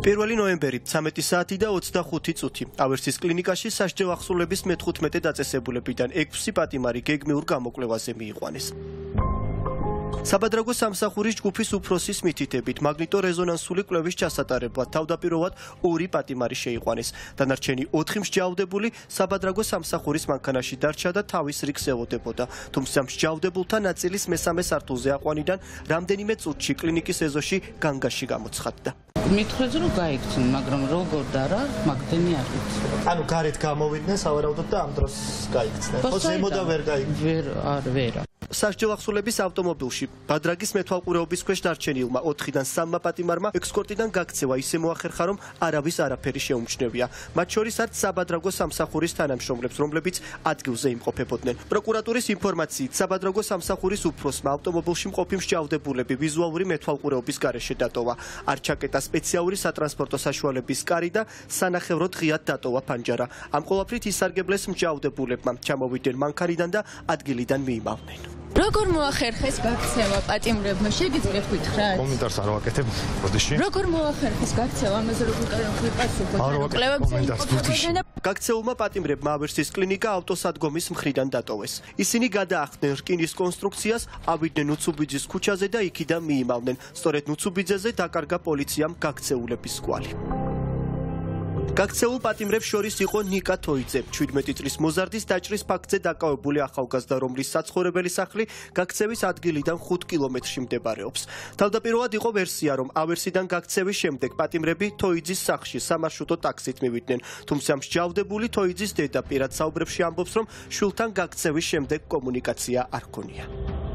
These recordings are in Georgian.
1 ნოემბერი 13 საათი და 25 წუთი. ავერსის კლინიკაში სასჯელ ახსულების მე-15 დაწესებულებიდან 6 პატიმარი გეგმიურ გამოკვლევაზე მიიყვანეს. საბადრაგო სამსახურის ჯგუფის უფროსის მითითებით მაგნიტორეზონანსული კვლევის ჩასატარებლად თავდაპირველად ორი პატიმარი შეიყვანეს. დანარჩენი 4 მსჯავრდებული საბადრაგო სამსახურის მანქანაში დარჩა და თავის რიგს ელოდებოდა. თუმცა მსჯავრდებულთა ნაწილის მესამე სართულზე აყვანიდან რამდენიმე წუთში კლინიკის ეზოში განგაში გამოცხადდა. მithქვენ რომ გაიქცნენ, მაგრამ როგორ და რა, მაგდენი არ ვიცი. ანუ გარეთ გამოვიდნენ სავარაუდოდ და ამ დროს გაიქცნენ. ხო, ზემოდა ვერ გაიქცნენ. ვერ არ ვერა. სასჯელახსულების ავტომობილში. ბადრაგის მეთვალყურეობის ქვეშ დარჩენილმა 4-დან 3 პატიმარმა ექსკორტიდან გაქცევა. ისე მოახერხა რომ არავის არაფერი შეუმჩნევია. მათ შორის არც საბადრაგო სამსახურის თანამშრომლებს რომლებიც ადგილზე იმყოფებოდნენ. პროკურატურის ინფორმაციით საბადრაგო სამსახურის უფროსმა ავტომობილში მყოფი მსჯავრდებულები ვიზუალური მეთვალყურეობის გარეშე დატოვა. არ ჩაკეტა სპეციალური სატრანსპორტო საშუალების კარი და სანახევროდ ღიად დატოვა ფანჯარა. ამ ყოლაფრით ისარგებლეს მსჯავრდებულებმა. ჩამოვიდნენ მანქანიდან და ადგილიდან მიიმალნენ როგორ მოახერხეს გაქცევა პატიმრებმა? შეგიძლიათ გითხრათ? კომენტარს არ ვაკეთებ, ბოდიში. როგორ მოახერხეს გაქცევა? ამაზე როგორ პასუხი? არ ვაკეთებ კომენტარს, ბოდიში. გაქცეულმა პატიმრებმა ავერსის კლინიკა ავტოსადგომის მხრიდან დატოვეს. ისინი გადაახდნენ რკინის კონსტრუქციას, ავიდნენ უცუბიძის ქუჩაზე და იქიდან მიიმალნენ. სწორედ უცუბიძეზე დაკარგა პოლიციამ გაქცეულების კვალი. გაქცეულ პატიმრებს შორის იყო ნიკა თოიძე. 17 წლის მოზარდის დაჭრის ფაქტზე დაკავებული ახალგაზრდა რომლის საცხოვრებელი სახლი გაქცევის ადგილიდან 5 კილომეტრში მდებარეობს. თავდაპირველად იყო ვერსია რომ ავერსიდან გაქცევის შემდეგ პატიმრები თოიძის სახლში სამარშრუტო ტაქსით მივიდნენ. თუმცა მსჯავრდებული თოიძის დედა პირად საუბრებში ამბობს რომ შულთან გაქცევის შემდეგ კომუნიკაცია არ ქონია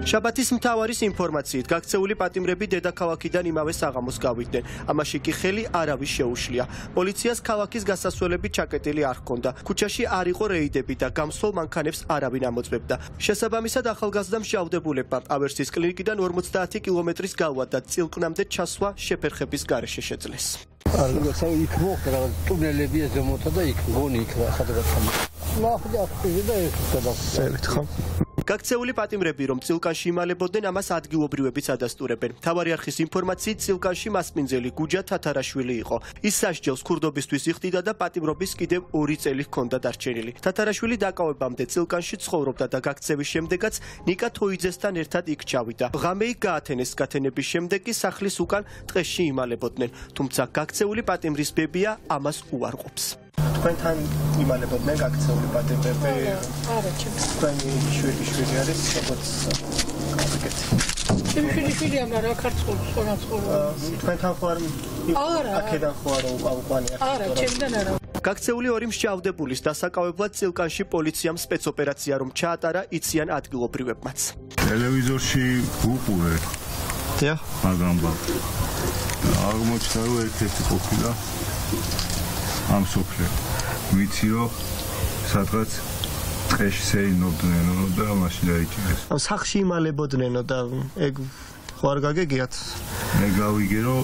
შაბათის მთავარის ინფორმაციით, გაქცეული პატიმრები დედაქალაქიდან იმავე საღამოს გავიდნენ. ამაში კი ხელი არავის შეუშლია. პოლიციას ქალაქის გასასვლელები ჩაკეტილი არ ჰქონდა. ქუჩაში არ იყო რეიდები და გამსვლ მანქანებს არავინ ამოწმებდა. შესაბამისად, ახალგაზრდა მშავდებულებმა ავერსის კლინიკიდან 50 კილომეტრის გავლა და წილკნამდე ჩასვლა შეფერხების გარეშე შეძლეს. არა, საერთოდ იქ მოხდა ტუნელები ეზომოთა და იქ გონი იქ რა სადღაც. ნახე და ეს გადასწრებით ხო? გაქცეული პატიმრები რომ წილკანში იმალებოდნენ ამას ადგილობრივებიც ადასტურებენ. თავარი არხის ინფორმაციით წილკანში მასპინძელი გუჯა თათარაშვილი იყო. ის სასჯელს ქურდობისთვის იხდიდა და პატიმრობის კიდევ 2 წელი ჰქონდა დარჩენილი. თათარაშვილი დაკავებამდე წილკანში ცხოვრობდა და გაქცევის შემდეგაც ნიკა თოიძესთან ერთად იქ ჩავიდა. ღამე იქ გაათენეს გათენების შემდეგ კი სახლის უკან ტყეში იმალებოდნენ. თუმცა გაქცეული პატიმრის ბებია ამას უარყოფს თქვენთან იმალებოდნენ გაქცეული პატიმრები? არა, ჩემს. თქვენი შვილი შვილი არის, როგორც გაკეთე. ჩემი შვილი შვილია, მაგრამ ქართულ ხონაცხოვა. თქვენთან ხო არ არა. აქედან ხო არ უყვანია? არა, ჩემთან არა. გაქცეული ორი მსჯავრდებულის დასაკავებლად წილკანში პოლიციამ სპეცოპერაცია რომ ჩაატარა იციან ადგილობრივებმაც. ტელევიზორში უყურე. დიახ. მაგრამ აღმოჩნდა რომ ერთ-ერთი ყოფილა ამ სოფლე. ვიცი რომ სადღაც წეში შეინოდნენ და მაშინ დაიჭირეს. ამ სახში იმალებოდნენო და ეგ ხო არ გაგეგიათ? მე გავიგე რომ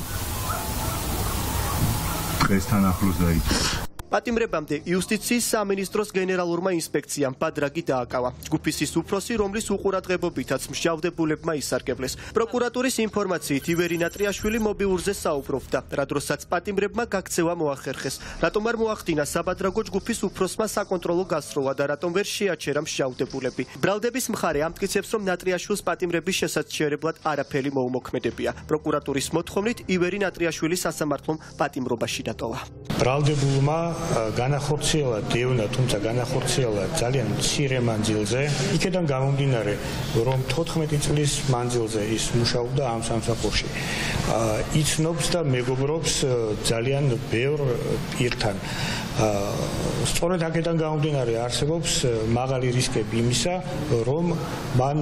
დღესთან ახლოს დაიჭირეს პატიმრებამდე იუსტიციის სამინისტროს გენერალურმა ინსპექციამ ბადრაგი დააკავა. ჯგუფის ის უფროსი, რომლის უყურადღებობითაც მსჯავრდებულებმა ისარგებლეს. პროკურატურის ინფორმაციით ივერინა ტრიაშვილი მობილურზე საუბრობდა, რა დროსაც პატიმრებმა გაქცევა მოახერხეს. რატომ არ მოახდინა საბადრაგო ჯგუფის უფროსმა საკონტროლო გასროლა და რატომ ვერ შეაჩერა მსჯავრდებულები. ბრალდების მხარე ამტკიცებს, რომ ნატრიაშვილის პატიმრების შესაძლებლად არაფერი მოუმოქმედებია. პროკურატურის მოთხოვნით ივერინა ტრიაშვილი სასამართლომ პატიმრობაში დატოვა. ბრალდებულმა განახორციელა დევნა, თუმცა განახორციელა ძალიან მცირე მანძილზე. იქედან გამომდინარე, რომ 14 წლის მანძილზე ის მუშაობდა ამ სამსახურში. აა იცნობს და მეგობრობს ძალიან ბევრ პირთან. აა სწორედ აქედან გამომდინარე არსებობს მაღალი რისკები იმისა, რომ მან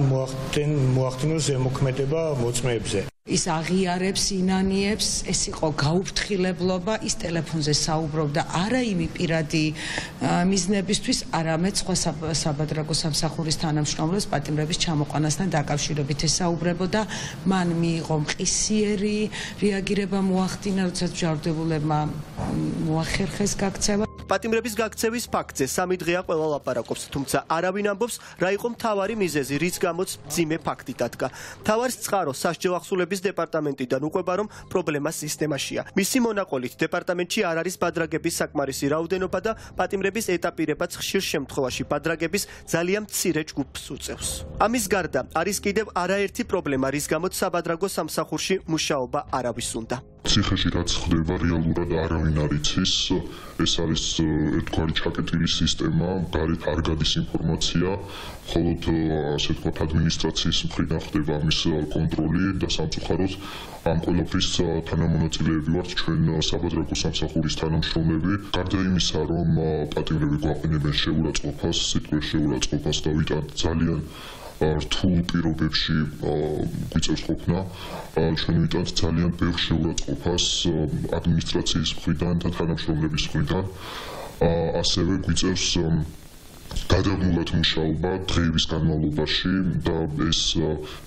მოახდინოს ზემოქმედება მოწმეებზე. ის აღიარებს ინანიებს ეს იყო გაუფრთხილებლობა ის ტელეფონზე საუბრობდა არა იმი პირადი მიზნებისთვის არამედ სხვა საბადრაგო სამსახურის თანამშრომლებს პატიმრების ჩამოყვანასთან დაკავშირებით ეს საუბრებოდა. მან მიიღო მყისიერი რეაგირება მოახდინა როდესაც ჯარდებულებმა მოახერხეს გაქცევა პატიმრების გაქცევის ფაქტზე სამი დღეა ყველა ლაპარაკობს, თუმცა არავინ ამბობს, რა იყო მთავარი მიზეზი, რის გამოც ძიმე ფაქტი დადგა. მთავარის წყარო სასჯელ ახსულების დეპარტამენტიდან უყვება, რომ პრობლემა სისტემაშია. მისი მონაყოლით დეპარტამენტში არ არის ბადრაგების საკმარისი რაოდენობა და პატიმრების ეტაპირებაც ხშირ შემთხვევაში ბადრაგების ძალიან მცირე ჯგუფს უწევს. ამის გარდა არის კიდევ არაერთი პრობლემა, რის გამოც საბადრაგო სამსახურში მუშაობა არავის უნდა. ციხეში რაც ხდება რეალურად არავინ არ იცის. ეს არის ერთგვარი ჩაკეტილი სისტემა გარეთ არ გადის ინფორმაცია. მხოლოდ ასე ვთქვათ ადმინისტრაციის მხრიდან ხდება ამის კონტროლი და სამწუხაროდ ამ ყველაფრის თანამონაწილეები ვართ ჩვენ საბადრაკო სამსახურის თანამშრომლები. გარდა იმისა რომ პატიმრები გვაყენებენ შეურაცხყოფას სიტყვის შეურაცხყოფას და ვიტან ძალიან რთულ პირობებში გვიწევს ყოფნა. ჩვენ ვიტანთ ძალიან ბევრ შეურაცხყოფას ადმინისტრაციის მხრიდან და თანამშრომლების მხრიდან. ასევე გვიწევს გადაგმულად მუშაობა დღეების განმავლობაში და ეს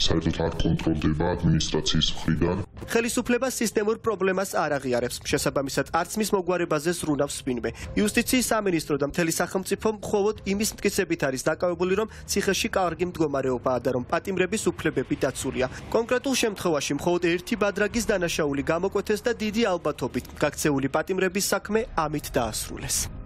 საერთოდ არ კონტროლდება ადმინისტრაციის მხრიდან. ხელისუფლება სისტემურ პრობლემას არ აღიარებს. შესაბამისად, არც მის მოგვარებაზე ზრუნავს სპინმე. იუსტიციის სამინისტრო და მთელი სახელმწიფო მხოლოდ იმის მტკიცებით არის დაკავებული, რომ ციხეში კარგი მდგომარეობაა და რომ პატიმრების უფლებები დაცულია. კონკრეტულ შემთხვევაში მხოლოდ ერთი ბადრაგის დანაშაული გამოკვეთეს და დიდი ალბათობით გაქცეული პატიმრების საქმე ამით დაასრულეს.